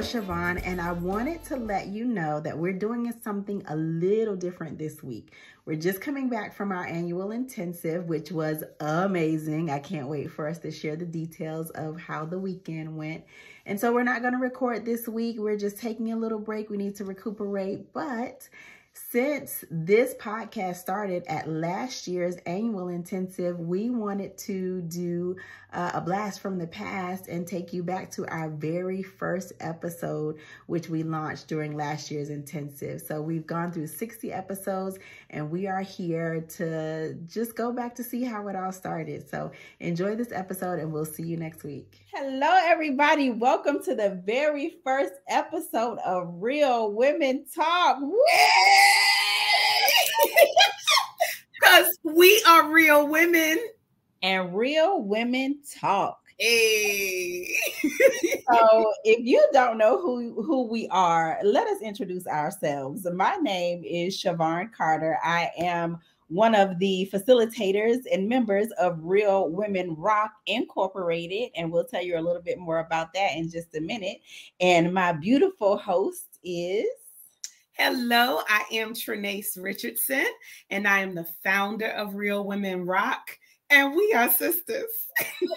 girl Shavon, and I wanted to let you know that we're doing something a little different this week. We're just coming back from our annual intensive, which was amazing. I can't wait for us to share the details of how the weekend went. And so we're not going to record this week. We're just taking a little break. We need to recuperate, but since this podcast started at last year's annual intensive, we wanted to do uh, a blast from the past and take you back to our very first episode, which we launched during last year's intensive. So we've gone through 60 episodes and we are here to just go back to see how it all started. So enjoy this episode and we'll see you next week. Hello, everybody. Welcome to the very first episode of Real Women Talk. Because we are real women and real women talk. Hey. so if you don't know who, who we are, let us introduce ourselves. My name is Shavon Carter. I am one of the facilitators and members of Real Women Rock Incorporated, and we'll tell you a little bit more about that in just a minute. And my beautiful host is Hello, I am Trenace Richardson, and I am the founder of Real Women Rock, and we are sisters.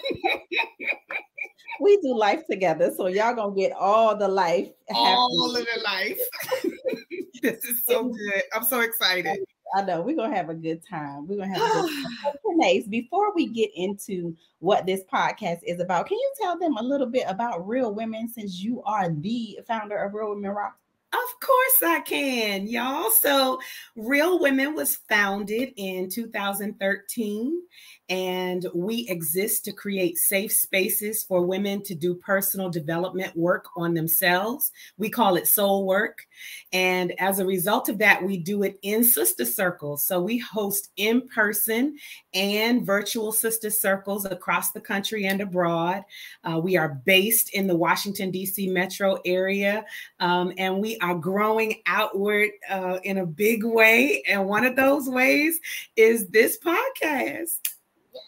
we do life together, so y'all gonna get all the life, all of the life. this is so good. I'm so excited. I know we're gonna have a good time. We're gonna have a good time. Before we get into what this podcast is about, can you tell them a little bit about Real Women since you are the founder of Real Women Rock? Of course I can, y'all. So, Real Women was founded in 2013 and we exist to create safe spaces for women to do personal development work on themselves. We call it soul work. And as a result of that, we do it in sister circles. So we host in person and virtual sister circles across the country and abroad. Uh, we are based in the Washington, D.C. metro area, um, and we are growing outward uh, in a big way. And one of those ways is this podcast.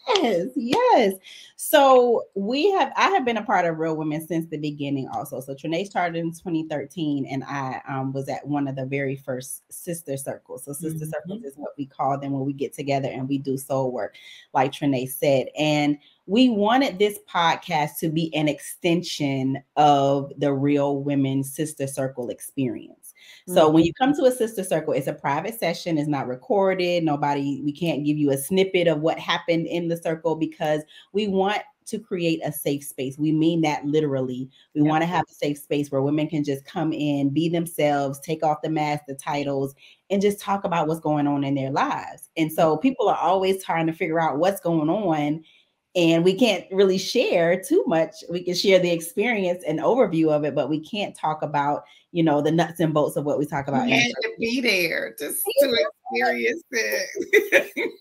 Yes, yes. So we have I have been a part of Real Women since the beginning also. So Trinae started in 2013 and I um, was at one of the very first sister circles. So sister mm-hmm. circles is what we call them when we get together and we do soul work, like Trinae said. And we wanted this podcast to be an extension of the Real Women Sister Circle experience. So when you mm-hmm. come to a sister circle, it's a private session, it's not recorded. Nobody, we can't give you a snippet of what happened in the circle because we want to create a safe space. We mean that literally. We want to have a safe space where women can just come in, be themselves, take off the mask, the titles, and just talk about what's going on in their lives. And so people are always trying to figure out what's going on and we can't really share too much. We can share the experience and overview of it, but we can't talk about, you know, the nuts and bolts of what we talk about. You had to be there just to experience it.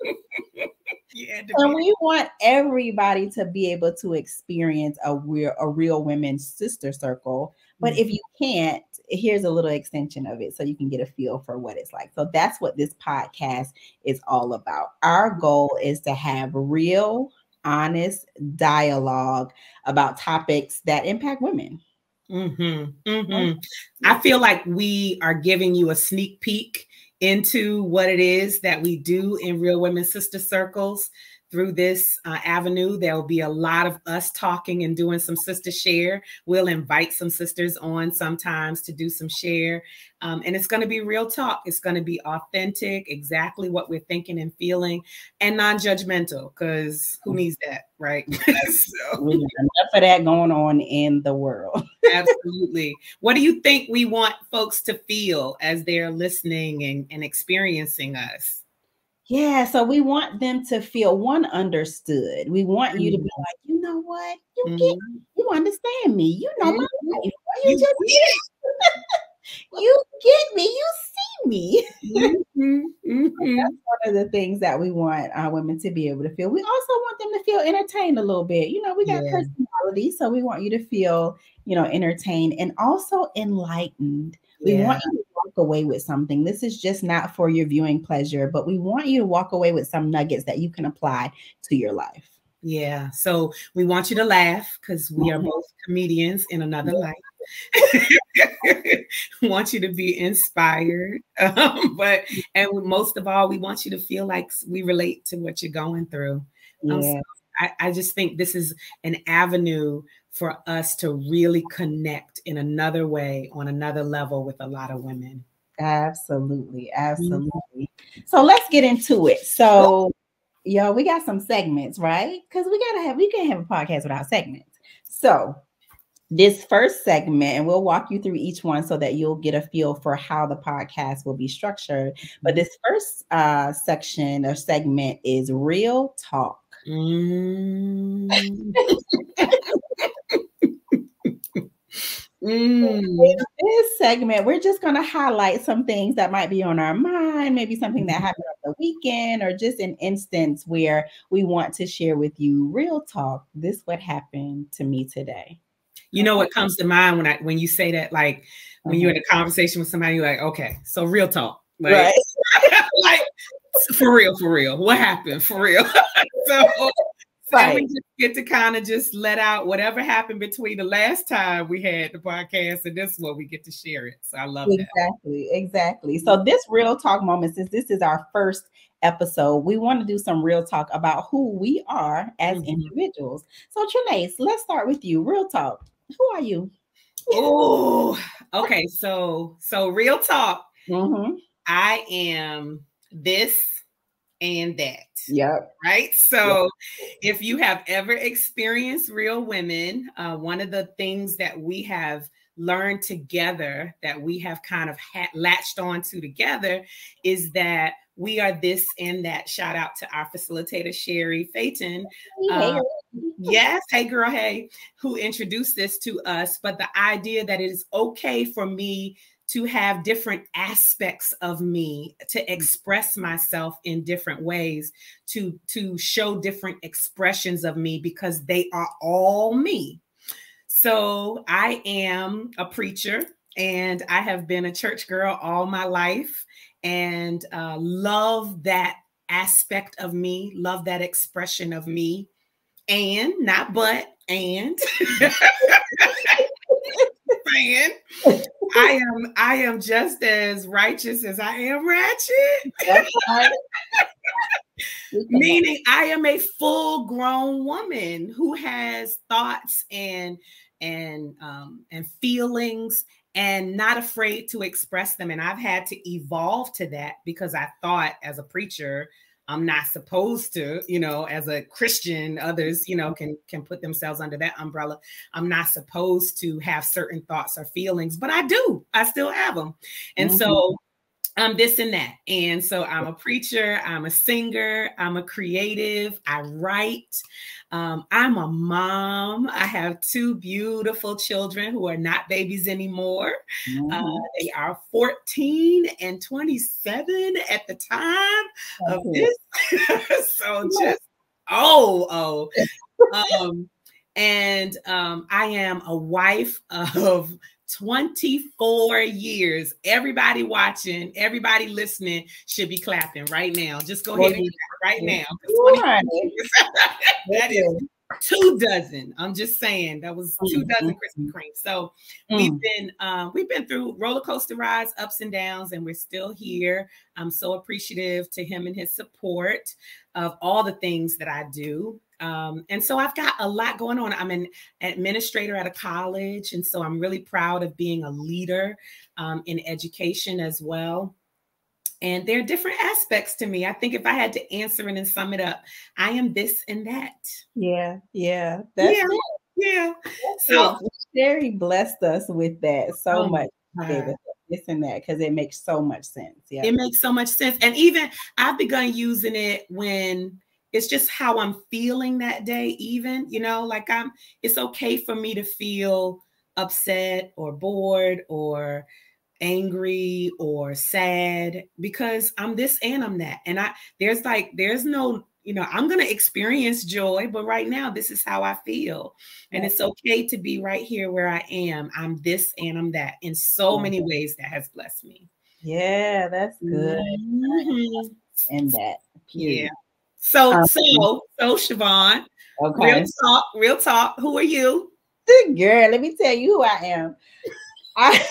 and we want everybody to be able to experience a real a real women's sister circle. But mm-hmm. if you can't, here's a little extension of it so you can get a feel for what it's like. So that's what this podcast is all about. Our goal is to have real honest dialogue about topics that impact women. Mm-hmm, mm-hmm. I feel like we are giving you a sneak peek into what it is that we do in Real Women Sister Circles through this uh, avenue. There will be a lot of us talking and doing some sister share. We'll invite some sisters on sometimes to do some share. Um, and it's going to be real talk. It's going to be authentic, exactly what we're thinking and feeling, and non judgmental, because who mm. needs that, right? so. Enough of that going on in the world. Absolutely. What do you think we want folks to feel as they're listening and, and experiencing us? Yeah, so we want them to feel one understood. We want mm-hmm. you to be mm-hmm. like, you know what, you mm-hmm. get, you understand me. You know my mm-hmm. life. You, you just you get me. You see me. Mm-hmm. Mm-hmm. That's one of the things that we want our women to be able to feel. We also want them to feel entertained a little bit. You know, we got yeah. personality, so we want you to feel, you know, entertained and also enlightened. We yeah. want you to away with something. This is just not for your viewing pleasure, but we want you to walk away with some nuggets that you can apply to your life. Yeah. So we want you to laugh because we are mm-hmm. both comedians in another life. want you to be inspired. Um, but and most of all, we want you to feel like we relate to what you're going through. Yeah. Um, so I, I just think this is an avenue for us to really connect in another way on another level with a lot of women. Absolutely. Absolutely. Mm-hmm. So let's get into it. So yo, we got some segments, right? Because we gotta have we can't have a podcast without segments. So this first segment, and we'll walk you through each one so that you'll get a feel for how the podcast will be structured. But this first uh, section or segment is real talk. Mm. Mm. In this segment, we're just going to highlight some things that might be on our mind, maybe something that mm-hmm. happened on the weekend, or just an instance where we want to share with you real talk. This what happened to me today. You know what comes to mind when I when you say that, like when you're in a conversation with somebody, you're like, okay, so real talk, like, right? like for real, for real, what happened for real? so Right. we just get to kind of just let out whatever happened between the last time we had the podcast and this one, we get to share it. So I love exactly, that. Exactly. So this real talk moment, since this is our first episode, we want to do some real talk about who we are as mm-hmm. individuals. So Trenace, let's start with you. Real talk. Who are you? Oh, okay. So so real talk. Mm-hmm. I am this and that. Yep. Right. So, yep. if you have ever experienced real women, uh, one of the things that we have learned together, that we have kind of ha- latched onto together, is that we are this and that. Shout out to our facilitator, Sherry Phaeton. Uh, yes, hey girl, hey, who introduced this to us. But the idea that it is okay for me to have different aspects of me to mm. express myself in different ways to to show different expressions of me because they are all me so i am a preacher and i have been a church girl all my life and uh, love that aspect of me love that expression of me and not but and saying I am I am just as righteous as I am ratchet. Meaning I am a full grown woman who has thoughts and and um and feelings and not afraid to express them and I've had to evolve to that because I thought as a preacher I'm not supposed to, you know, as a Christian, others, you know, can can put themselves under that umbrella. I'm not supposed to have certain thoughts or feelings, but I do. I still have them. And mm-hmm. so I'm this and that. And so I'm a preacher, I'm a singer, I'm a creative, I write, um, I'm a mom. I have two beautiful children who are not babies anymore. Mm-hmm. Uh, they are 14 and 27 at the time of this. so just, oh, oh. um, and um, I am a wife of 24 years. Everybody watching, everybody listening should be clapping right now. Just go ahead and right now. that is two dozen. I'm just saying that was two mm-hmm. dozen Krispy Kreme. So mm. we've been um, we've been through roller coaster rides, ups and downs, and we're still here. I'm so appreciative to him and his support of all the things that I do. Um, and so I've got a lot going on. I'm an administrator at a college, and so I'm really proud of being a leader um, in education as well. And there are different aspects to me. I think if I had to answer it and sum it up, I am this and that. Yeah, yeah, that's yeah, it. yeah. So Sherry blessed us with that so oh much, David this and that because it makes so much sense. Yeah, it makes so much sense. And even I've begun using it when it's just how I'm feeling that day, even, you know, like I'm, it's okay for me to feel upset or bored or angry or sad because I'm this and I'm that. And I, there's like, there's no, you know, I'm going to experience joy, but right now, this is how I feel. And it's okay to be right here where I am. I'm this and I'm that in so many ways that has blessed me. Yeah, that's good. Mm-hmm. And that. Period. Yeah. So, um, so, so, Shavon. Okay. Real talk. Real talk. Who are you? The girl, let me tell you who I am. I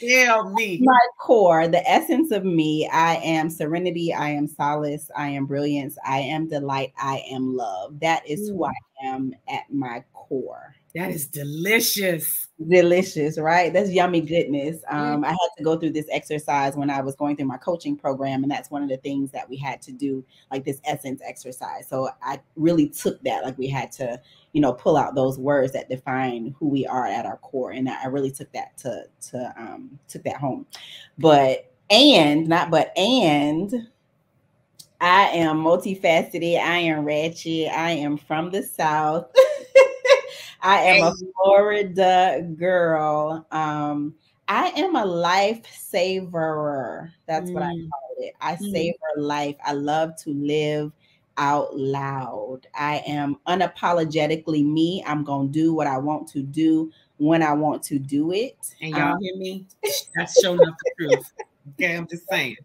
Tell me. My core, the essence of me, I am serenity, I am solace, I am brilliance, I am delight, I am love. That is who I am at my core. That is delicious. Delicious, right? That's yummy goodness. Um, I had to go through this exercise when I was going through my coaching program, and that's one of the things that we had to do, like this essence exercise. So I really took that, like we had to, you know, pull out those words that define who we are at our core, and I really took that to to um, took that home. But and not but and I am multifaceted. I am ratchet. I am from the South. I am a Florida girl. Um, I am a lifesaver. That's mm. what I mm. call it. I mm. savor life. I love to live out loud. I am unapologetically me. I'm going to do what I want to do when I want to do it. And y'all um, hear me? That's showing up the truth. Okay, I'm just saying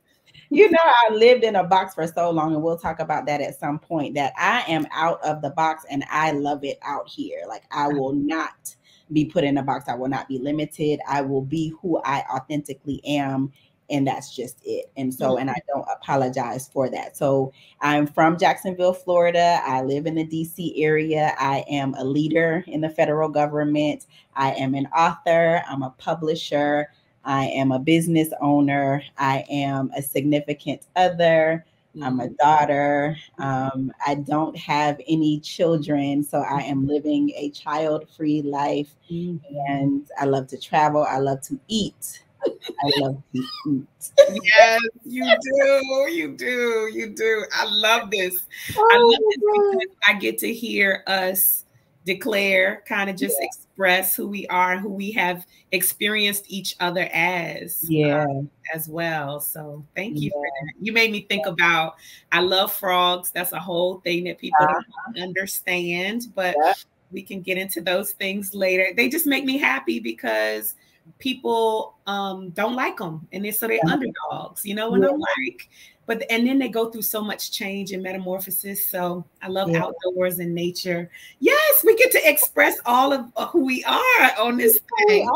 you know, I lived in a box for so long, and we'll talk about that at some point. That I am out of the box and I love it out here. Like, I will not be put in a box. I will not be limited. I will be who I authentically am. And that's just it. And so, mm. and I don't apologize for that. So, I'm from Jacksonville, Florida. I live in the DC area. I am a leader in the federal government. I am an author. I'm a publisher. I am a business owner. I am a significant other. Mm-hmm. I'm a mm-hmm. daughter. Um, I don't have any children, so I am living a child free life. Mm-hmm. And I love to travel. I love to eat. I love to eat. yes, you do. You do. You do. I love this. Oh, I love this because I get to hear us declare, kind of just yeah. express who we are, who we have experienced each other as. Yeah. Um, as well. So thank you yeah. for that. You made me think about I love frogs. That's a whole thing that people uh-huh. don't understand, but yeah. we can get into those things later. They just make me happy because people um don't like them and they're so they're yeah. underdogs, you know, and I'm like, but and then they go through so much change and metamorphosis. So I love yeah. outdoors and nature. Yes, we get to express all of who we are on this thing.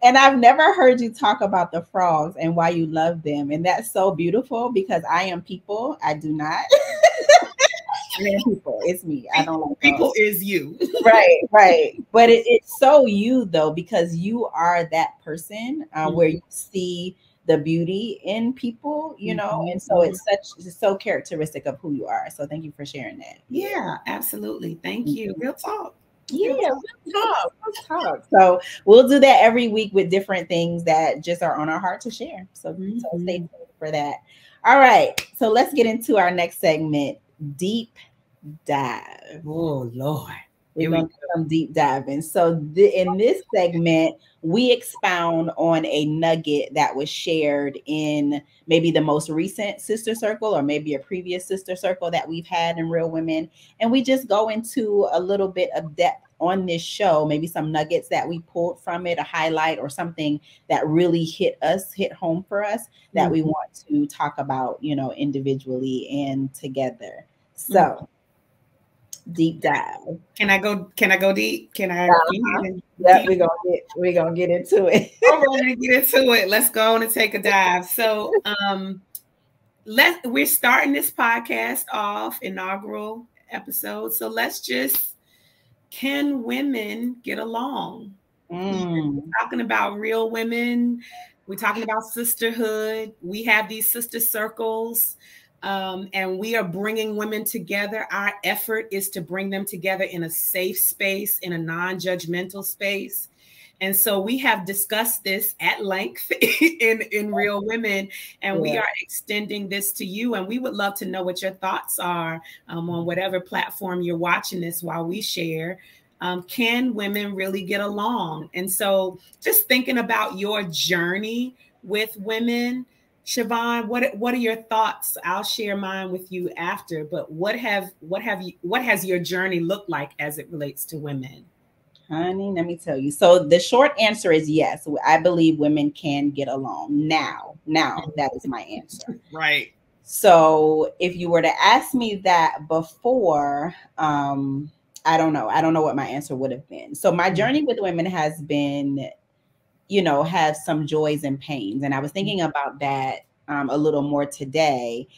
And I've never heard you talk about the frogs and why you love them. And that's so beautiful because I am people. I do not. people. It's me. I don't like people frogs. is you. right, right. But it, it's so you though, because you are that person uh, mm-hmm. where you see the beauty in people, you know, mm-hmm. and so it's such it's so characteristic of who you are. So thank you for sharing that. Yeah, absolutely. Thank you. Mm-hmm. Real talk. Yeah, real talk. Real talk. So we'll do that every week with different things that just are on our heart to share. So, mm-hmm. so stay tuned for that. All right. So let's get into our next segment, deep dive. Oh Lord. We're going to come deep diving. So, the, in this segment, we expound on a nugget that was shared in maybe the most recent sister circle or maybe a previous sister circle that we've had in Real Women. And we just go into a little bit of depth on this show, maybe some nuggets that we pulled from it, a highlight or something that really hit us, hit home for us that mm-hmm. we want to talk about, you know, individually and together. So, mm-hmm deep dive. Can I go? Can I go deep? Can I? Uh-huh. Yeah, we're gonna get we're gonna get into it. we're gonna get into it. Let's go on and take a dive. So, um, let we're starting this podcast off inaugural episode. So let's just can women get along? Mm. talking about real women. We're talking about sisterhood. We have these sister circles. Um, and we are bringing women together. Our effort is to bring them together in a safe space, in a non judgmental space. And so we have discussed this at length in, in Real Women, and yeah. we are extending this to you. And we would love to know what your thoughts are um, on whatever platform you're watching this while we share. Um, can women really get along? And so just thinking about your journey with women Shavon, what what are your thoughts? I'll share mine with you after, but what have what have you what has your journey looked like as it relates to women? Honey, let me tell you. So the short answer is yes. I believe women can get along now. Now that is my answer. right. So if you were to ask me that before, um, I don't know. I don't know what my answer would have been. So my mm-hmm. journey with women has been, you know, have some joys and pains. And I was thinking mm-hmm. about that um, a little more today.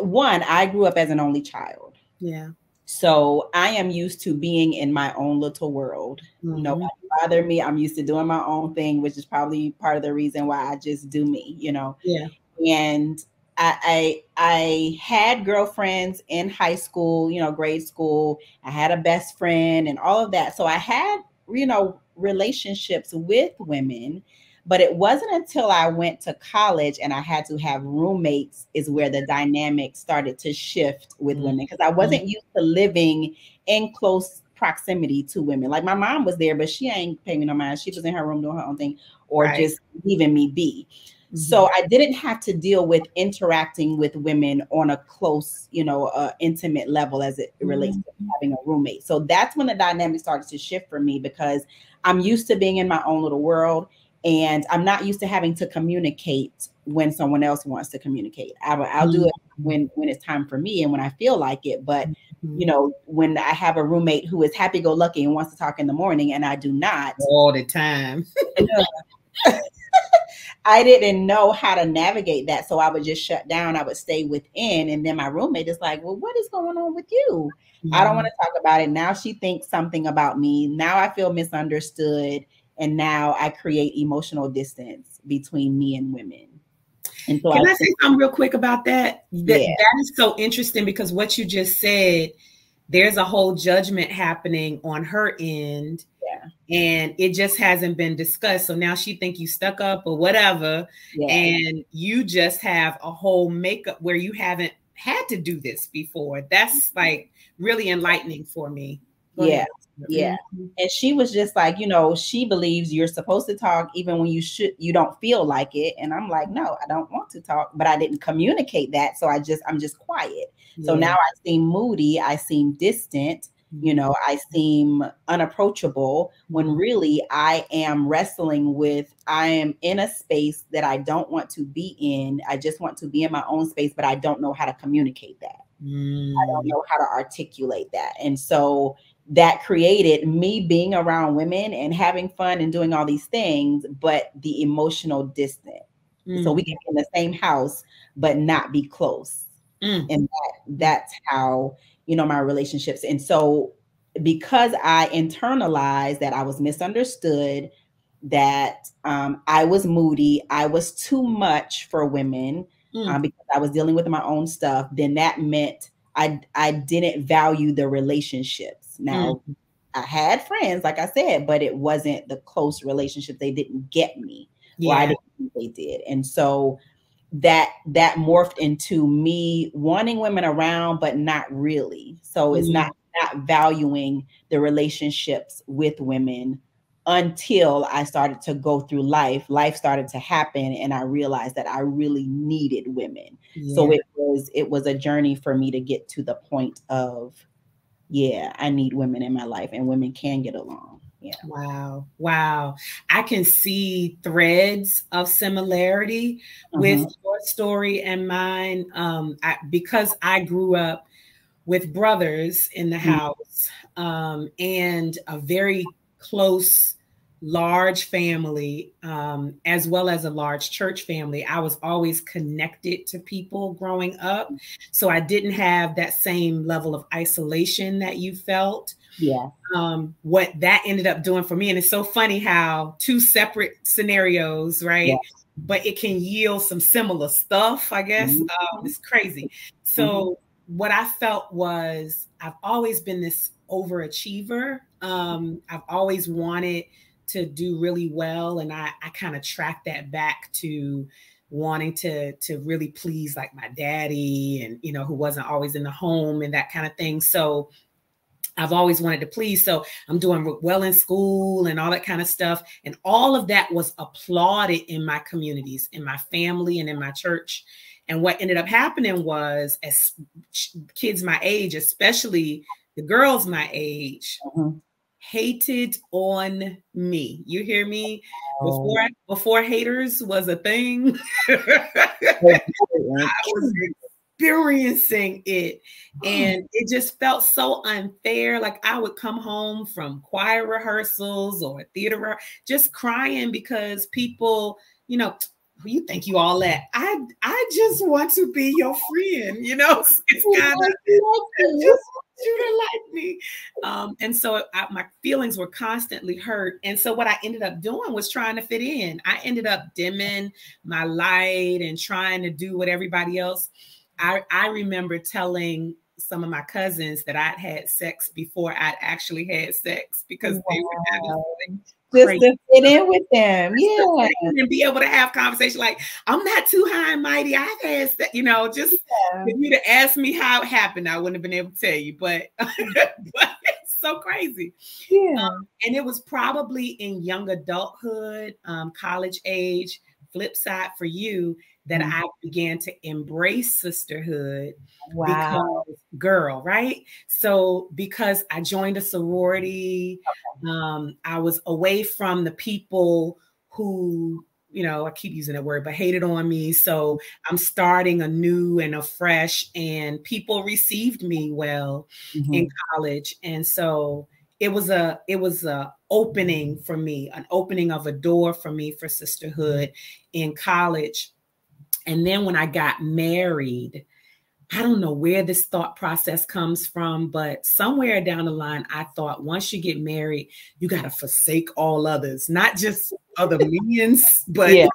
One, I grew up as an only child. Yeah. So I am used to being in my own little world. Mm-hmm. Nobody bother me. I'm used to doing my own thing, which is probably part of the reason why I just do me, you know. Yeah. And I, I I had girlfriends in high school, you know, grade school. I had a best friend and all of that. So I had, you know, relationships with women but it wasn't until I went to college and I had to have roommates is where the dynamic started to shift with mm-hmm. women because I wasn't used to living in close proximity to women. Like my mom was there, but she ain't paying me no mind. She was in her room doing her own thing or right. just leaving me be. Mm-hmm. So I didn't have to deal with interacting with women on a close, you know, uh, intimate level as it relates mm-hmm. to having a roommate. So that's when the dynamic started to shift for me because I'm used to being in my own little world and I'm not used to having to communicate when someone else wants to communicate. I, will do it mm-hmm. when when it's time for me and when I feel like it. But mm-hmm. you know, when I have a roommate who is happy go lucky and wants to talk in the morning, and I do not all the time. I didn't know how to navigate that. So I would just shut down. I would stay within. And then my roommate is like, Well, what is going on with you? Mm-hmm. I don't want to talk about it. Now she thinks something about me. Now I feel misunderstood and now I create emotional distance between me and women. And so Can I, I say something real quick about that? That, yeah. that is so interesting because what you just said, there's a whole judgment happening on her end. Yeah. And it just hasn't been discussed. So now she think you stuck up or whatever. Yeah. And you just have a whole makeup where you haven't had to do this before. That's like really enlightening for me. Go yeah. Ahead. Yeah. Mm-hmm. And she was just like, you know, she believes you're supposed to talk even when you should you don't feel like it. And I'm like, no, I don't want to talk, but I didn't communicate that. So I just I'm just quiet. Yeah. So now I seem moody, I seem distant, you know, I seem unapproachable when mm-hmm. really I am wrestling with I am in a space that I don't want to be in. I just want to be in my own space, but I don't know how to communicate that. Mm. I don't mm. know how to articulate that. And so that created me being around women and having fun and doing all these things, but the emotional distance. Mm. So we can be in the same house, but not be close. Mm. And that, that's how, you know, my relationships. And so because I internalized that I was misunderstood, that um, I was moody, I was too much for women mm. uh, because I was dealing with my own stuff, then that meant I I didn't value the relationships. Now mm. I had friends, like I said, but it wasn't the close relationship. They didn't get me. Yeah. I didn't think they did. And so that that morphed into me wanting women around, but not really. So it's mm. not not valuing the relationships with women until I started to go through life. Life started to happen and I realized that I really needed women. Yeah. So it was it was a journey for me to get to the point of yeah, I need women in my life and women can get along. Yeah. Wow. Wow. I can see threads of similarity mm-hmm. with your story and mine um I, because I grew up with brothers in the mm-hmm. house um, and a very close large family um, as well as a large church family i was always connected to people growing up so i didn't have that same level of isolation that you felt yeah um, what that ended up doing for me and it's so funny how two separate scenarios right yeah. but it can yield some similar stuff i guess mm-hmm. um, it's crazy so mm-hmm. what i felt was i've always been this overachiever um, i've always wanted to do really well and i i kind of track that back to wanting to to really please like my daddy and you know who wasn't always in the home and that kind of thing so I've always wanted to please. So I'm doing well in school and all that kind of stuff. And all of that was applauded in my communities, in my family, and in my church. And what ended up happening was, as kids my age, especially the girls my age, mm-hmm hated on me. You hear me? Before before haters was a thing, I was experiencing it. And it just felt so unfair. Like i would come home from choir rehearsals or theater just crying because people you know you think you all that i i just want to be your friend you know? It's kind of just you to like me. Um and so I, my feelings were constantly hurt. And so what i ended up doing was trying to fit in. I ended up dimming my light and trying to do what everybody else I, I remember telling some of my cousins that I'd had sex before I'd actually had sex because wow. they were having just crazy. to fit in with them, yeah, and be able to have conversation like I'm not too high and mighty. I've had, you know, just yeah. if you'd have asked me how it happened, I wouldn't have been able to tell you. But, but it's so crazy, yeah. Um, and it was probably in young adulthood, um, college age. Flip side for you, that mm-hmm. I began to embrace sisterhood. Wow. Because, girl, right? So because I joined a sorority, okay. um, I was away from the people who you know, I keep using that word, but hated on me. So I'm starting a new and a fresh, and people received me well mm-hmm. in college. And so it was a it was a opening for me, an opening of a door for me for sisterhood in college. And then when I got married, I don't know where this thought process comes from, but somewhere down the line, I thought once you get married, you got to forsake all others, not just other millions, but yeah.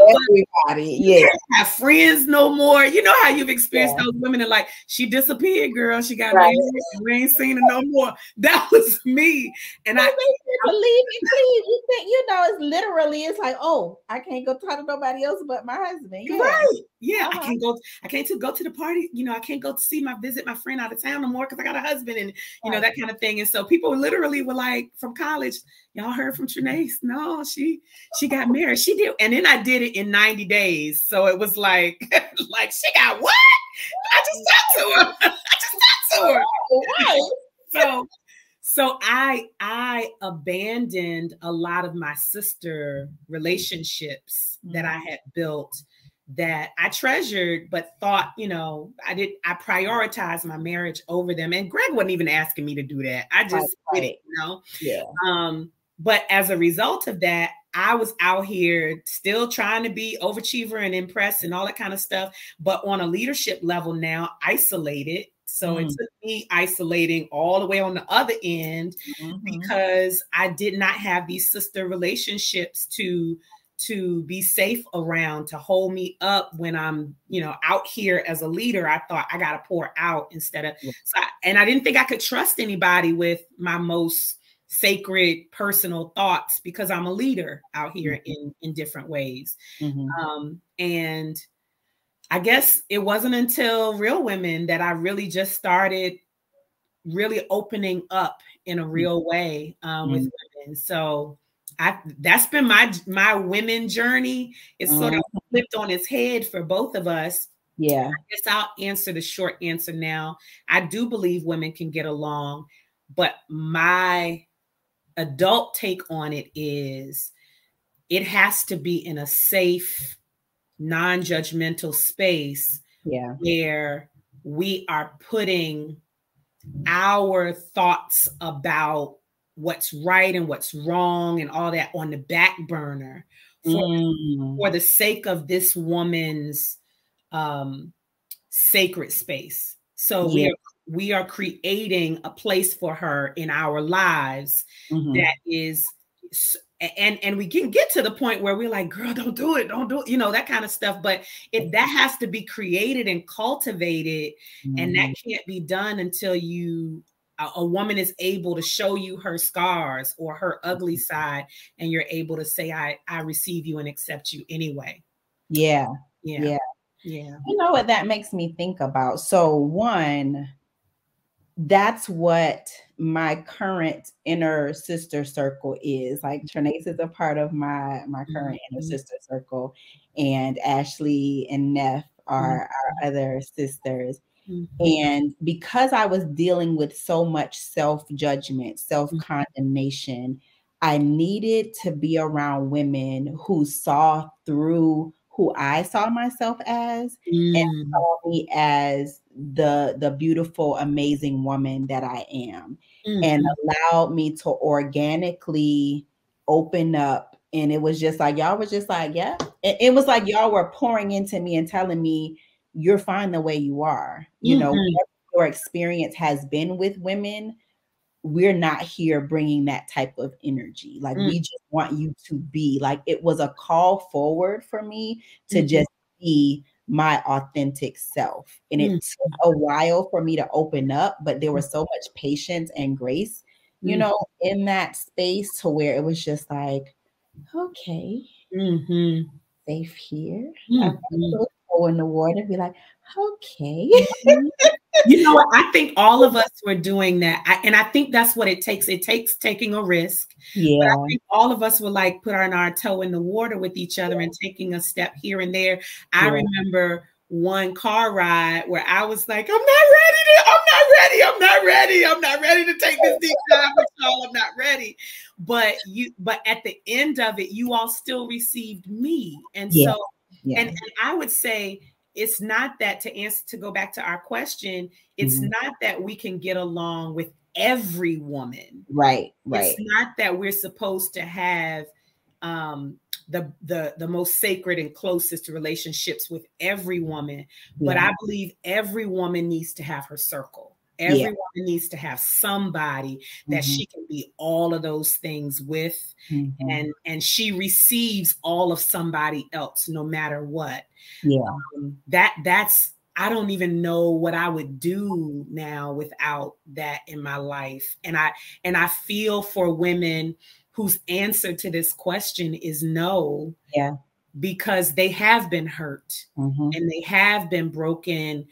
Everybody. Yeah. Have friends no more. You know how you've experienced yeah. those women and like she disappeared, girl. She got right. married. We ain't seen her no more. That was me. And I believe me, please. You think you know it's literally it's like, oh, I can't go talk to nobody else but my husband. Yeah. Right. Yeah. Uh-huh. I can't go, I can't to go to the party. You know, I can't go to see my visit my friend out of town no more because I got a husband and you right. know that kind of thing. And so people literally were like from college, y'all heard from Trenace? No, she she got married. She did, and then I did it in 90 days. So it was like, like she got what? I just talked to her. I just talked to her. Oh, so so I I abandoned a lot of my sister relationships that I mm-hmm. had built that I treasured, but thought, you know, I did I prioritized my marriage over them. And Greg wasn't even asking me to do that. I just right, did it, you know. Yeah. Um, but as a result of that, I was out here still trying to be overachiever and impress and all that kind of stuff, but on a leadership level now, isolated. So mm. it took me isolating all the way on the other end mm-hmm. because I did not have these sister relationships to to be safe around to hold me up when I'm, you know, out here as a leader. I thought I got to pour out instead of yeah. so I, and I didn't think I could trust anybody with my most sacred personal thoughts because I'm a leader out here mm-hmm. in in different ways. Mm-hmm. Um, and I guess it wasn't until Real Women that I really just started really opening up in a mm-hmm. real way um, with mm-hmm. women. So I that's been my my women journey. It's sort of mm-hmm. flipped on its head for both of us. Yeah. I guess I'll answer the short answer now. I do believe women can get along, but my adult take on it is it has to be in a safe, non-judgmental space yeah. where we are putting our thoughts about what's right and what's wrong and all that on the back burner for, mm. for the sake of this woman's um, sacred space. So yeah. we are we are creating a place for her in our lives mm-hmm. that is and and we can get to the point where we're like girl don't do it don't do it you know that kind of stuff but it that has to be created and cultivated mm-hmm. and that mm-hmm. can't be done until you a, a, woman is able to show you her scars or her ugly mm-hmm. side and you're able to say i i receive you and accept you anyway yeah yeah yeah yeah you know what that makes me think about so one that's what my current inner sister circle is. Like Trenace is a part of my my current mm-hmm. inner sister circle, and Ashley and Neff are mm-hmm. our other sisters. Mm-hmm. And because I was dealing with so much self judgment, self condemnation, I needed to be around women who saw through who I saw myself as mm. and saw me as the the beautiful, amazing woman that I am, mm-hmm. and allowed me to organically open up. And it was just like y'all was just like, yeah. It, it was like y'all were pouring into me and telling me you're fine the way you are. You mm-hmm. know, your experience has been with women, we're not here bringing that type of energy. Like mm. we just want you to be like it was a call forward for me to mm-hmm. just be my authentic self. And it mm. took a while for me to open up, but there was so much patience and grace, you mm. know, in that space to where it was just like, okay, mm-hmm. safe here. Mm-hmm in the water, be like, okay. Mm-hmm. you know what? I think all of us were doing that. I, and I think that's what it takes. It takes taking a risk. Yeah. But I think all of us were like put our, our toe in the water with each other and taking a step here and there. I yeah. remember one car ride where I was like, I'm not ready to, I'm not ready, I'm not ready, I'm not ready to take this deep dive with y'all. I'm not ready. But you, but at the end of it, you all still received me. And yeah. so yeah. And, and I would say it's not that to answer to go back to our question, it's mm-hmm. not that we can get along with every woman. Right, right. It's not that we're supposed to have um the the the most sacred and closest relationships with every woman, yeah. but I believe every woman needs to have her circle. Everyone yeah. needs to have somebody that mm-hmm. she can be all of those things with mm-hmm. and and she receives all of somebody else no matter what. Yeah. Um, that that's I don't even know what I would do now without that in my life. And I and I feel for women whose answer to this question is no. Yeah. Because they have been hurt mm-hmm. and they have been broken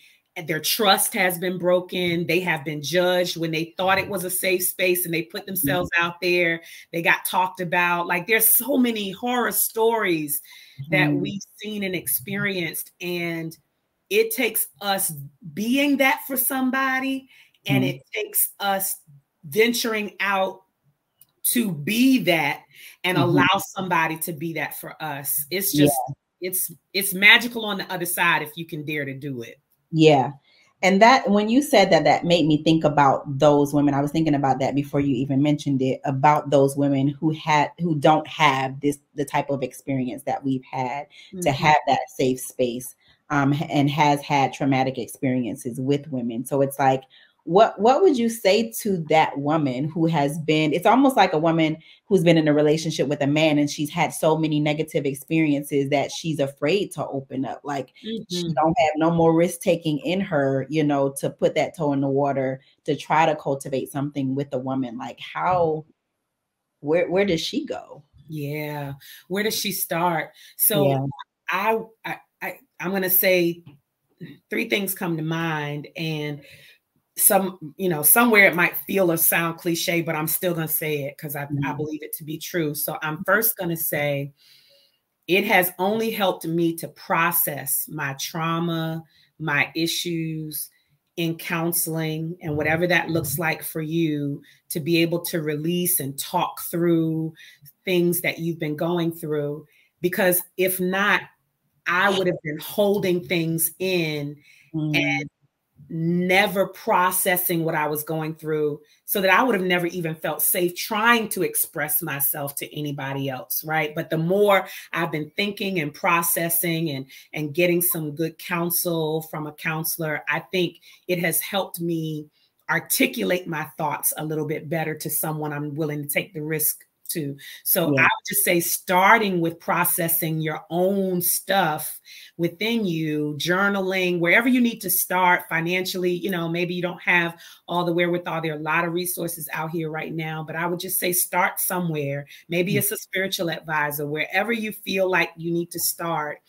their trust has been broken. They have been judged when they thought it was a safe space and they put themselves mm-hmm. out there. They got talked about. Like there's so many horror stories mm-hmm. that we've seen and experienced. And it takes us being that for somebody, and mm-hmm. it takes us venturing out to be that and mm-hmm. allow somebody to be that for us. It's just yeah. it's it's magical on the other side if you can dare to do it. Yeah. And that when you said that, that made me think about those women. I was thinking about that before you even mentioned it about those women who had who don't have this the type of experience that we've had mm-hmm. to have that safe space um, and has had traumatic experiences with women. So it's like what what would you say to that woman who has been it's almost like a woman who's been in a relationship with a man and she's had so many negative experiences that she's afraid to open up. Like mm-hmm. she don't have no more risk taking in her you know to put that toe in the water to try to cultivate something with a woman. Like how where where does she go? Yeah. Where does she start? So yeah. I, I i i'm gonna say three things come to mind and some you know somewhere it might feel or sound cliche but i'm still going to say it because I, mm-hmm. I believe it to be true so i'm first going to say it has only helped me to process my trauma my issues in counseling and whatever that looks like for you to be able to release and talk through things that you've been going through because if not i would have been holding things in mm. and never processing what I was going through so that I would have never even felt safe trying to express myself to anybody else, right? But the more I've been thinking and processing and and getting some good counsel from a counselor, I think it has helped me articulate my thoughts a little bit better to someone I'm willing to take the risk to. So yeah. I would just say starting with processing your own stuff within you, journaling, wherever you need to start financially, you know, maybe you don't have all the wherewithal. There are a lot of resources out here right now, but I would just say start somewhere. Maybe mm-hmm. it's a spiritual advisor, wherever you feel like you need to start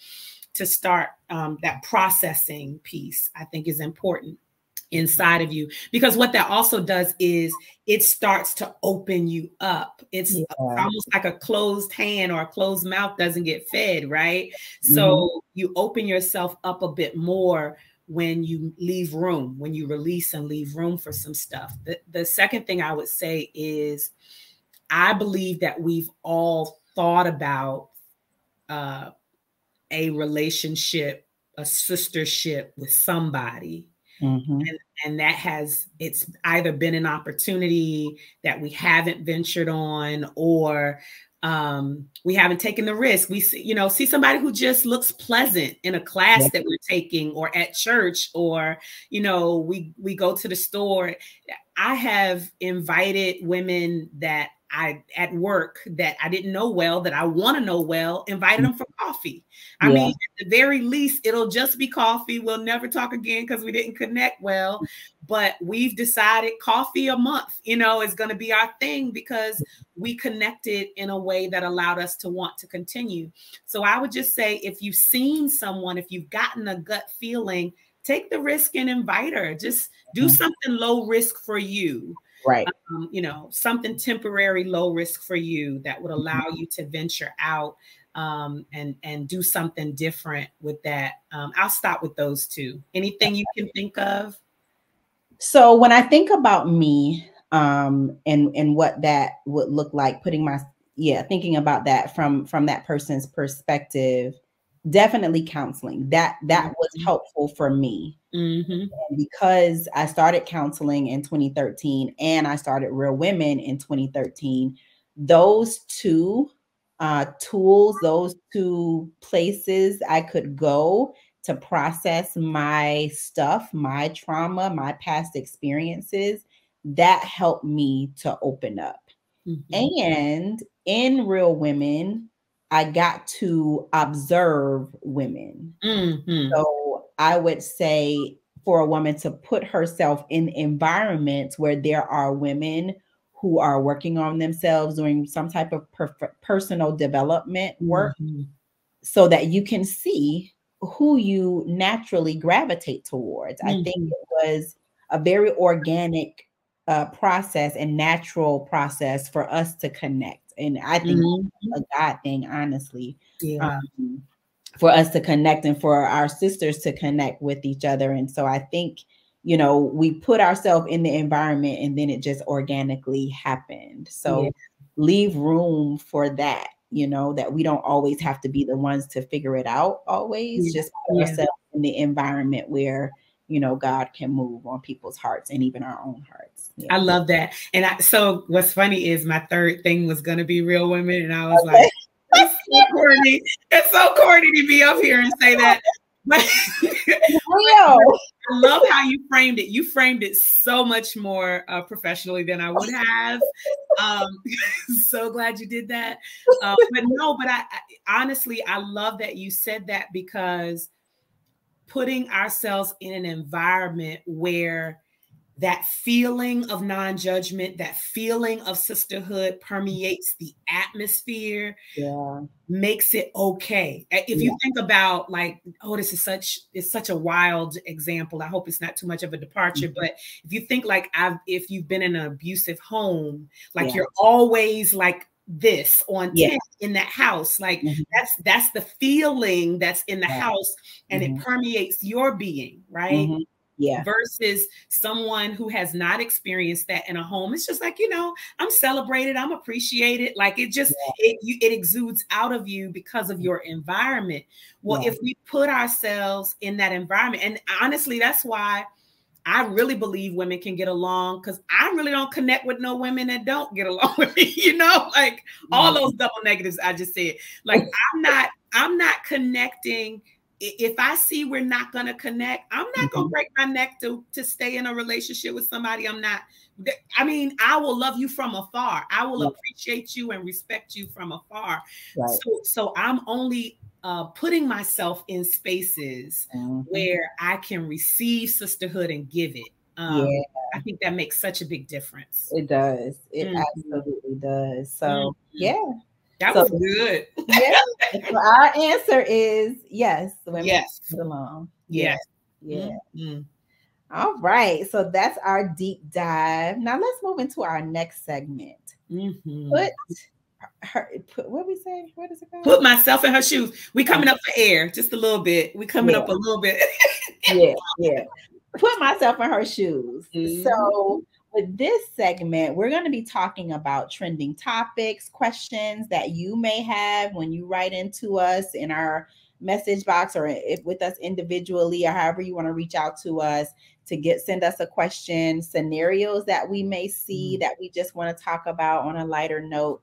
to start um, that processing piece, I think is important inside of you because what that also does is it starts to open you up it's yeah. almost like a closed hand or a closed mouth doesn't get fed right so you open yourself up a bit more when you leave room, when you release and leave room for some stuff. The, the second thing I would say is I believe that we've all thought about uh, a relationship, a sistership with somebody. Mm-hmm. And, and that has it's either been an opportunity that we haven't ventured on or um, we haven't taken the risk. We see, you know, see somebody who just looks pleasant in a class yeah. that we're taking or at church, or you know, we we go to the store. I have invited women that I at work that I didn't know well, that I want to know well, invited mm. them for coffee. I yeah. mean, at the very least, it'll just be coffee. We'll never talk again because we didn't connect well. But we've decided coffee a month, you know, is going to be our thing because we connected in a way that allowed us to want to continue. So I would just say if you've seen someone, if you've gotten a gut feeling, take the risk and invite her. Just do mm. something low risk for you right. Um, you know something temporary low risk for you that would allow mm-hmm. you to venture out um, and and do something different with that. Um, i'll stop with those two. Anything you can think of? So when i think about me um, and and what that would look like putting my yeah thinking about that from from that person's perspective definitely counseling that that was mm-hmm. helpful for me mm-hmm. because i started counseling in 2013 and i started real women in 2013 those two uh, tools those two places i could go to process my stuff my trauma my past experiences that helped me to open up mm-hmm. and in real women I got to observe women. Mm-hmm. So I would say for a woman to put herself in environments where there are women who are working on themselves, doing some type of per- personal development work, mm-hmm. so that you can see who you naturally gravitate towards. Mm-hmm. I think mm-hmm. it was a very organic uh, process and natural process for us to connect and I think mm-hmm. a God thing, honestly. Yeah. Um, for us to connect and for our sisters to connect with each other. And so I think, you know, we put ourselves in the environment and then it just organically happened. So yeah. leave room for that, you know, that we don't always have to be the ones to figure it out always. Yeah. Just put ourselves in the environment where, you know, God can move on people's hearts and even our own hearts. Yeah. I love that. And I, so what's funny is my third thing was going to be real women. And I was okay. like, it's so corny. It's so corny to be up here and say that. But real. I love how you framed it. You framed it so much more uh, professionally than I would have. Um, so glad you did that. Uh, but no, but I, I honestly, I love that you said that because putting ourselves in an environment where that feeling of non-judgment that feeling of sisterhood permeates the atmosphere yeah makes it okay if yeah. you think about like oh this is such it's such a wild example i hope it's not too much of a departure mm-hmm. but if you think like i've if you've been in an abusive home like yeah. you're always like this on yeah. in that house like mm-hmm. that's that's the feeling that's in the house and mm-hmm. it permeates your being right mm-hmm yeah versus someone who has not experienced that in a home it's just like you know i'm celebrated i'm appreciated like it just yeah. it you, it exudes out of you because of your environment well yeah. if we put ourselves in that environment and honestly that's why I really believe women can get along because I really don't connect with no women that don't get along with me. You know, like all those double negatives I just said. Like I'm not, I'm not connecting if I see we're not going to connect, I'm not going to mm-hmm. break my neck to to stay in a relationship with somebody I'm not. I mean, I will love you from afar. I will appreciate you and respect you from afar. Right. So, so I'm only uh, putting myself in spaces mm-hmm. where I can receive sisterhood and give it. Um, yeah. I think that makes such a big difference. It does. It mm-hmm. absolutely does. So, mm-hmm. yeah. That so, was good. yeah. So our answer is yes. Women yes. Alone. Yes. Yeah. Mm-hmm. All right. So that's our deep dive. Now let's move into our next segment. Mm-hmm. Put her put what we say? What is it called? Put myself in her shoes. We coming up for air just a little bit. We coming yeah. up a little bit. yeah, yeah. Put myself in her shoes. Mm-hmm. So with this segment, we're going to be talking about trending topics, questions that you may have when you write into us in our message box or if with us individually or however you want to reach out to us to get send us a question, scenarios that we may see mm-hmm. that we just want to talk about on a lighter note.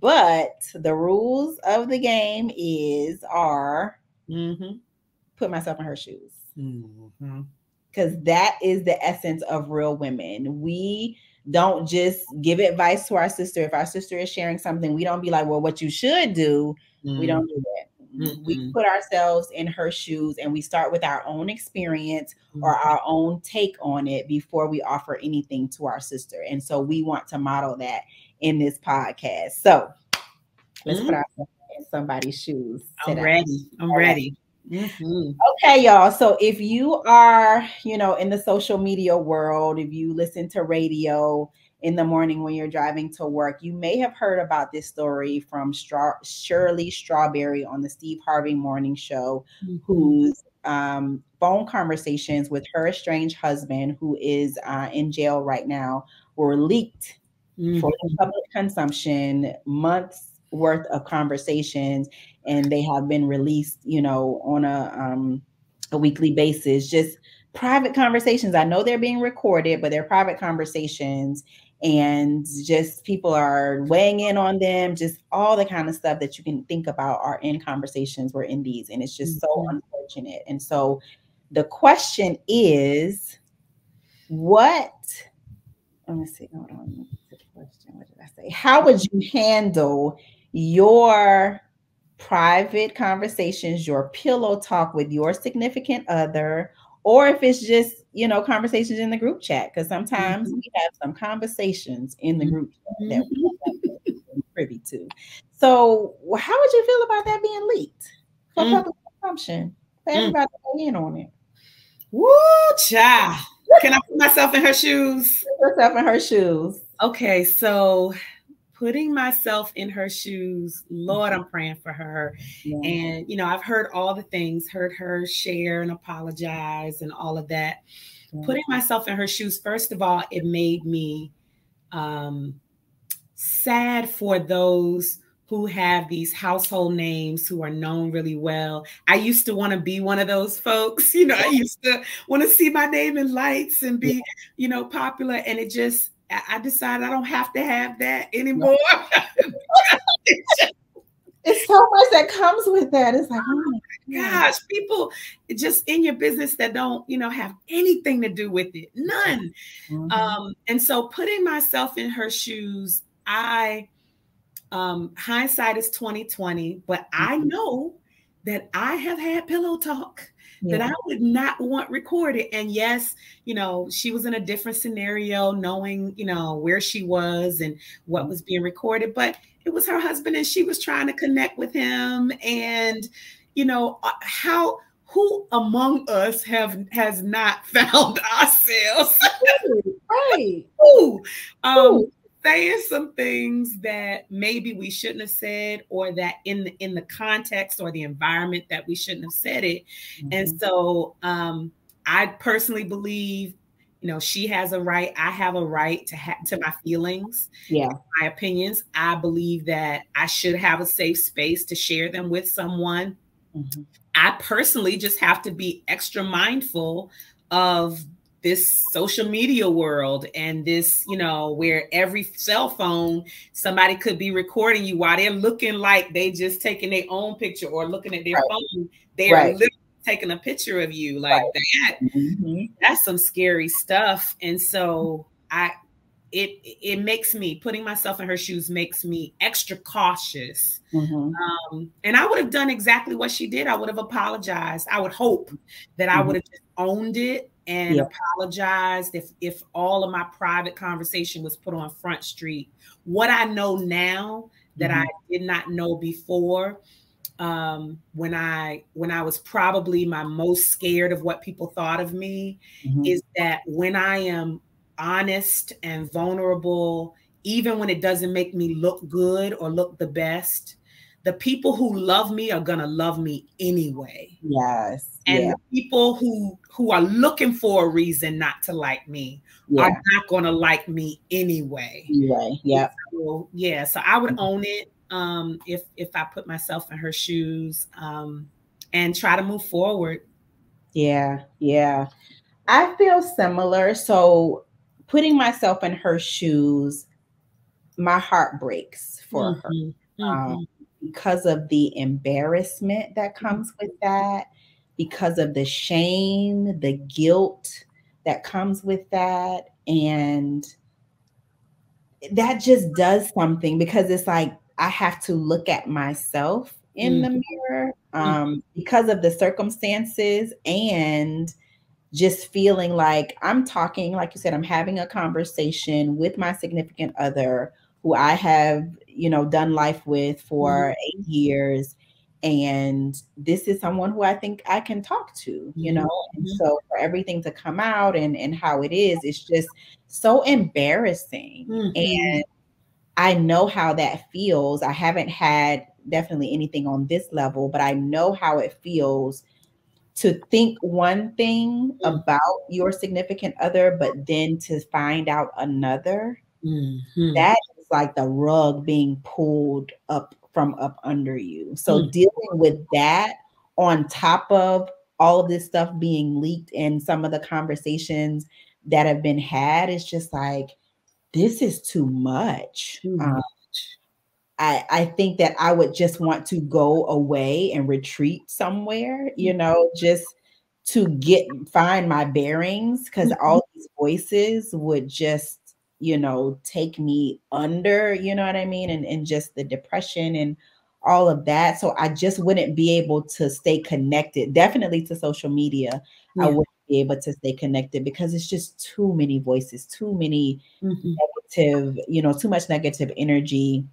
But the rules of the game is are mm-hmm. put myself in her shoes. Mm-hmm because that is the essence of real women. We don't just give advice to our sister. If our sister is sharing something, we don't be like, well, what you should do. Mm-hmm. We don't do that. Mm-hmm. We put ourselves in her shoes and we start with our own experience mm-hmm. or our own take on it before we offer anything to our sister. And so we want to model that in this podcast. So let's put mm-hmm. ourselves in somebody's shoes. I'm ready. I'm ready. Mm-hmm. Okay, y'all. So if you are, you know, in the social media world, if you listen to radio in the morning when you're driving to work, you may have heard about this story from Stra- Shirley Strawberry on the Steve Harvey Morning Show, mm-hmm. whose um, phone conversations with her estranged husband, who is uh, in jail right now, were leaked mm-hmm. for public consumption months worth of conversations and they have been released you know on a um a weekly basis. Just private conversations. I know they're being recorded but they're private conversations and just people are weighing in on them. Just all the kind of stuff that you can think about are in conversations we're in these and it's just so mm-hmm. unfortunate. And so the question is what let me see hold on question what did i say how would you handle your private conversations, your pillow talk with your significant other, or if it's just, you know, conversations in the group chat, because sometimes mm-hmm. we have some conversations in the group chat that we privy to. So, how would you feel about that being leaked for mm. public consumption? For mm. everybody mm. to in on it. Woo, child. Can I put myself in her shoes? Put yourself in her shoes. Okay, so putting myself in her shoes, Lord, I'm praying for her. Yeah. And, you know, I've heard all the things, heard her share and apologize and all of that. Yeah. Putting myself in her shoes, first of all, it made me um, sad for those who have these household names who are known really well. I used to want to be one of those folks. You know, I used to want to see my name in lights and be, you know, popular. And it just, I decided I don't have to have that anymore. it's so much that comes with that. It's like, oh my gosh, people just in your business that don't, you know, have anything to do with it. None. Mm-hmm. Um, and so putting myself in her shoes, I um hindsight is 2020, but mm-hmm. I know that I have had pillow talk yeah. that I would not want recorded. And yes, you know, she was in a different scenario, knowing, you know, where she was and what was being recorded, but it was her husband and she was trying to connect with him. And, you know, uh, how who among us have has not found ourselves right who um saying some things that maybe we shouldn't have said or that in the in the context or the environment that we shouldn't have said it mm-hmm. and so um i personally believe you know she has a right i have a right to have to my feelings yeah my opinions i believe that i should have a safe space to share them with someone mm-hmm. i personally just have to be extra mindful of this social media world and this, you know, where every cell phone, somebody could be recording you while they're looking like they just taking their own picture or looking at their right. phone. They're right. literally taking a picture of you like right. that. Mm-hmm. That's some scary stuff. And so I it it makes me putting myself in her shoes makes me extra cautious mm-hmm. um, and i would have done exactly what she did i would have apologized i would hope that i mm-hmm. would have owned it and yep. apologized if if all of my private conversation was put on front street what i know now that mm-hmm. i did not know before um, when i when i was probably my most scared of what people thought of me mm-hmm. is that when i am honest and vulnerable even when it doesn't make me look good or look the best the people who love me are gonna love me anyway. Yes. And yeah. people who who are looking for a reason not to like me yeah. are not gonna like me anyway. Anyway, yeah. So, yeah. So I would own it um if if I put myself in her shoes um and try to move forward. Yeah, yeah. I feel similar. So putting myself in her shoes, my heart breaks for her. Mhm, Um, mhm. Because of the embarrassment that mm-hmm. comes with that, because of the shame, the guilt that comes with that. And that just does something because it's like I have to look at myself in the mm-hmm. mirror mm-hmm. um, because of the circumstances and just feeling like I'm talking, like you said, I'm having a conversation with my significant other who I have, you know, done life with for eight years. And this is someone who I think I can talk to, you know. And Mhm. so for everything to come out and and how it is, it's just so embarrassing. Mhm. And I know how that feels. I haven't had definitely anything on this level, but I know how it feels to think one thing Mm. about your significant other, but then to find out another. Mhm. That like the rug being pulled up from up under you. So Mm. dealing with that on top of all of this stuff being leaked and some of the conversations that have been had is just like this is too much. Too Um, much. I, I think that I would just want to go away and retreat somewhere, Mm. you know, just to get find my bearings because Mhm. all these voices would just, you know, take me under, you know what I mean? And and just the depression and all of that. So I just wouldn't be able to stay connected, definitely to social media. I wouldn't be able to stay connected because it's just too many voices, too many Mhm. negative, you know, too much negative energy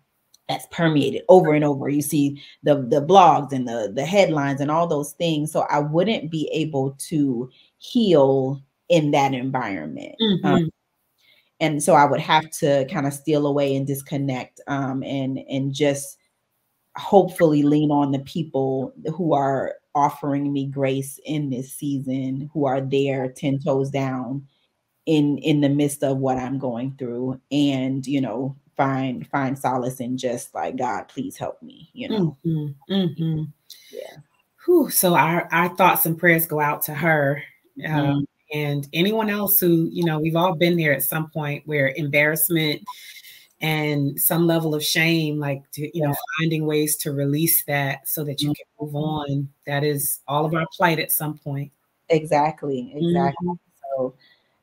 that's permeated over and over. You see the the blogs and the the headlines and all those things. So I wouldn't be able to heal in that environment. Um, Mhm. And so I would have to kind of steal away and disconnect um, and and just hopefully lean on the people who are offering me grace in this season, who are there 10 toes down in in the midst of what I'm going through and you know find find solace in just like God please help me you know Mhm. Mhm. yeah Whew. So our our thoughts and prayers go out to her. Um, and anyone else who, you know, we've all been there at some point where embarrassment and some level of shame, like to, you know, finding ways to release that so that you can move on. That is all of our plight at some point. exactly exactly Mhm. so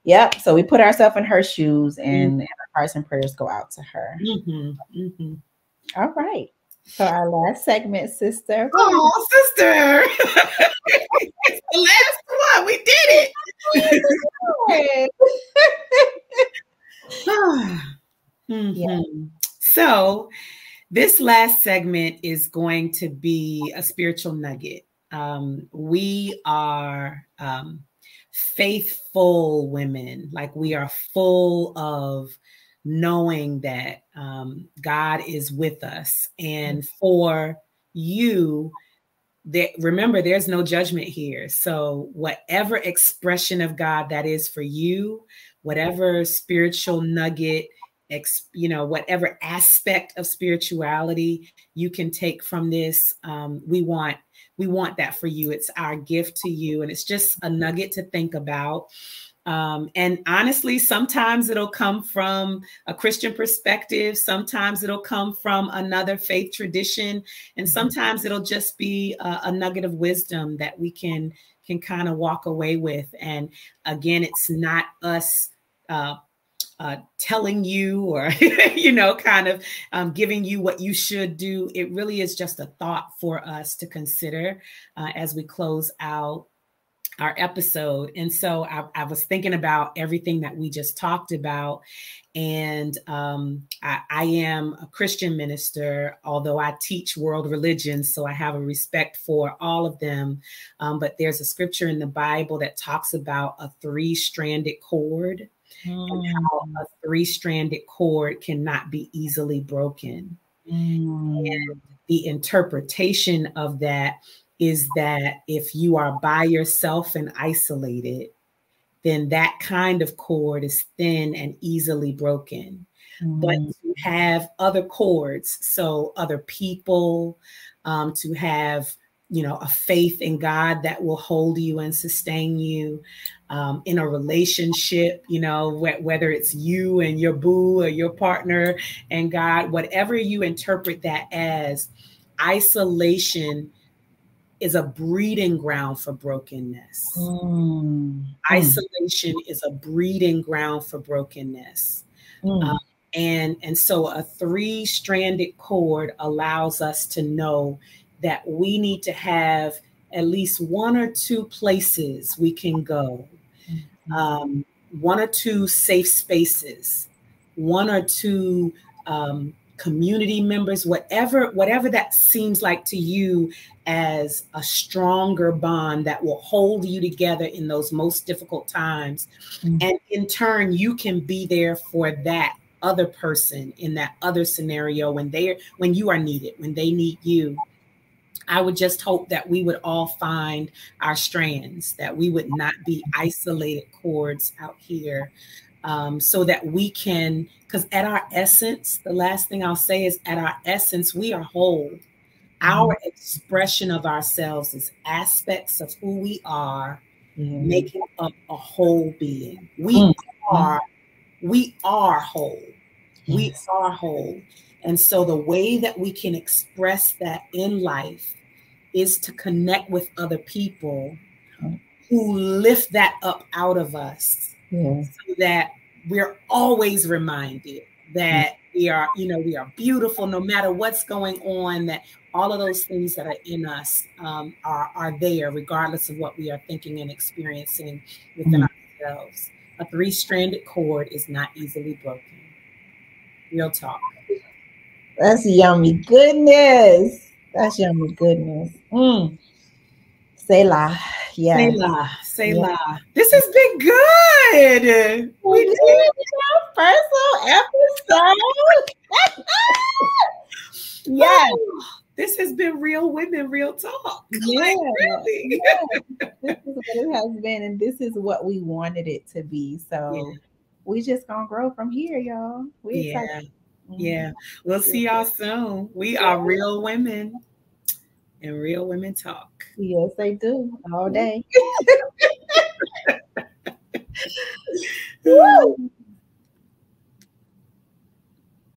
yep so we put ourselves in her shoes and, and our hearts and prayers go out to her Mhm. Mhm. all right so our last segment sister Oh, sister. it's the last one. We did it. Mhm. So, this last segment is going to be a spiritual nugget. Um, we are um, faithful women, like we are full of knowing that um, God is with us. And for you, that remember, there's no judgment here. So, whatever expression of God that is for you, whatever spiritual nugget ex, you know whatever aspect of spirituality you can take from this um, we want we want that for you it's our gift to you and it's just a nugget to think about um, and honestly sometimes it'll come from a christian perspective sometimes it'll come from another faith tradition and sometimes it'll just be a, a nugget of wisdom that we can can kind of walk away with. And again it's not us uh, uh, telling you or you know kind of um, giving you what you should do. It really is just a thought for us to consider uh, as we close out our episode and so I, I, was thinking about everything that we just talked about and um, I, I, am a christian minister although i teach world religions so i have a respect for all of them um, but there's a scripture in the bible that talks about a three-stranded cord Mm. and how a three stranded cord cannot be easily broken. Mm. And the interpretation of that is that if you are by yourself and isolated, then that kind of cord is thin and easily broken. Mm. But to have other cords, so other people, um, to have you know a faith in god that will hold you and sustain you um, in a relationship you know wh- whether it's you and your boo or your partner and god whatever you interpret that as isolation is a breeding ground for brokenness mm. isolation is a breeding ground for brokenness mm. um, and and so a three stranded cord allows us to know that we need to have at least one or two places we can go, mm-hmm. um, one or two safe spaces, one or two um, community members, whatever whatever that seems like to you as a stronger bond that will hold you together in those most difficult times, mm-hmm. and in turn, you can be there for that other person in that other scenario when they when you are needed, when they need you. I would just hope that we would all find our strands, that we would not be isolated cords out here, um, so that we can, because at our essence, the last thing I'll say is at our essence, we are whole. Our mm-hmm. expression of ourselves is aspects of who we are, mm-hmm. making up a whole being. We mm-hmm. are, we are whole. We are whole. And so the way that we can express that in life is to connect with other people who lift that up out of us so that we're always reminded that we are, you know, we are beautiful no matter what's going on, that all of those things that are in us um, are, are there, regardless of what we are thinking and experiencing within mm-hmm. ourselves. A three stranded cord is not easily broken. Real talk. That's yummy goodness. That's yummy goodness. Mm. Selah. Yeah. Selah. Selah. Yeah. This has been good. We, did our first episode. yes. This has been real women, real talk. Yeah, like, really. yeah. This is what it has been, and this is what we wanted it to be. So yeah. we just gonna grow from here, y'all. We yeah. Excited. Yeah. We'll mm-hmm. see y'all soon. We are real women and real women talk. Yes, they do all mm-hmm. day.